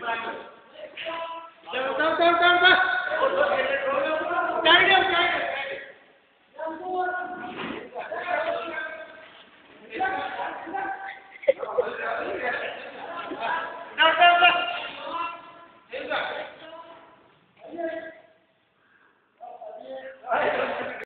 Yeah.